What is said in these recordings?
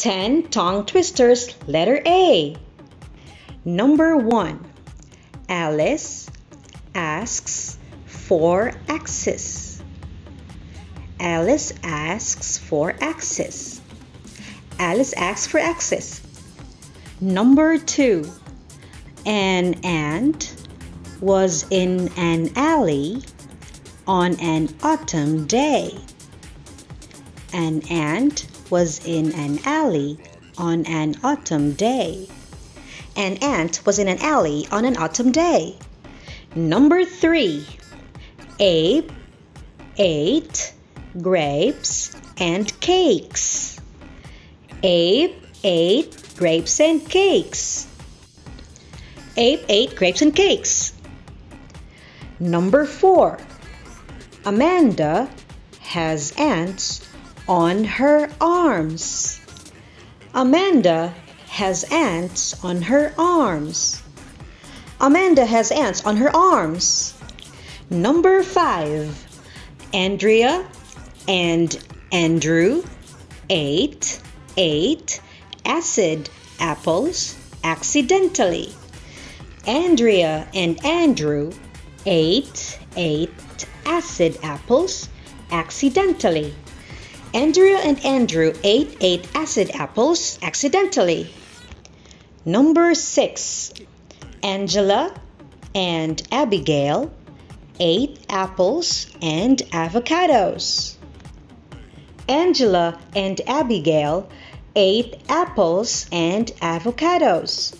10 tongue twisters, letter A. Number 1. Alice asks for access. Alice asks for access. Alice asks for access. Number 2. An ant was in an alley on an autumn day. An ant was in an alley on an autumn day. An ant was in an alley on an autumn day. Number three, Abe ate grapes and cakes. Abe ate grapes and cakes. Abe ate grapes and cakes. Number four, Amanda has ants on her arms. Amanda has ants on her arms. Amanda has ants on her arms. Number five, Andrea and Andrew ate eight acid apples accidentally. Andrea and Andrew ate eight acid apples accidentally. Andrea and Andrew ate eight acid apples accidentally. Number six, Angela and Abigail ate apples and avocados. Angela and Abigail ate apples and avocados.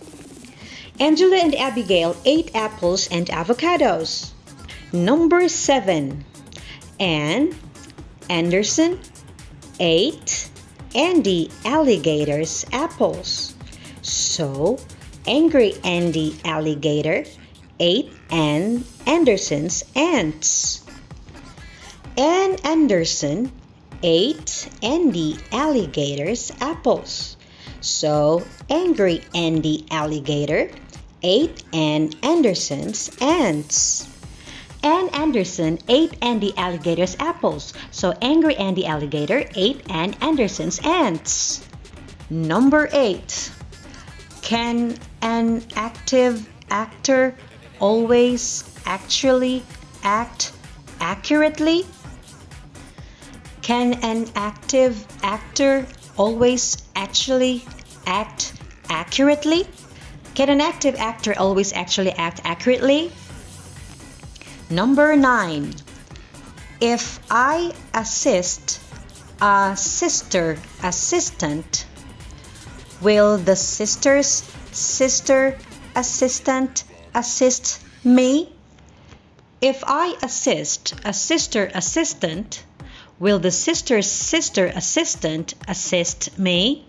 Angela and Abigail ate apples and avocados. Number seven, Ann, Anderson, ate Andy Alligator's apples. So, angry Andy Alligator ate Ann Anderson's ants. Ann Anderson ate Andy Alligator's apples. So, angry Andy Alligator ate Ann Anderson's ants. Ann Anderson ate Andy Alligator's apples, so angry Andy Alligator ate Ann Anderson's ants. Number 8. Can an active actor always actually act accurately? Can an active actor always actually act accurately? Can an active actor always actually act accurately? Number 9. If I assist a sister assistant, will the sister's sister assistant assist me? If I assist a sister assistant, will the sister's sister assistant assist me?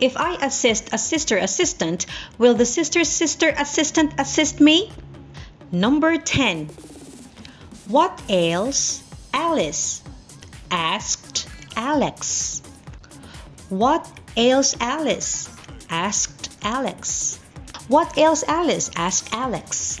If I assist a sister assistant, will the sister's sister assistant assist me? Number 10. What ails Alice? asked Alex. What ails Alice? asked Alex. What ails Alice? asked Alex.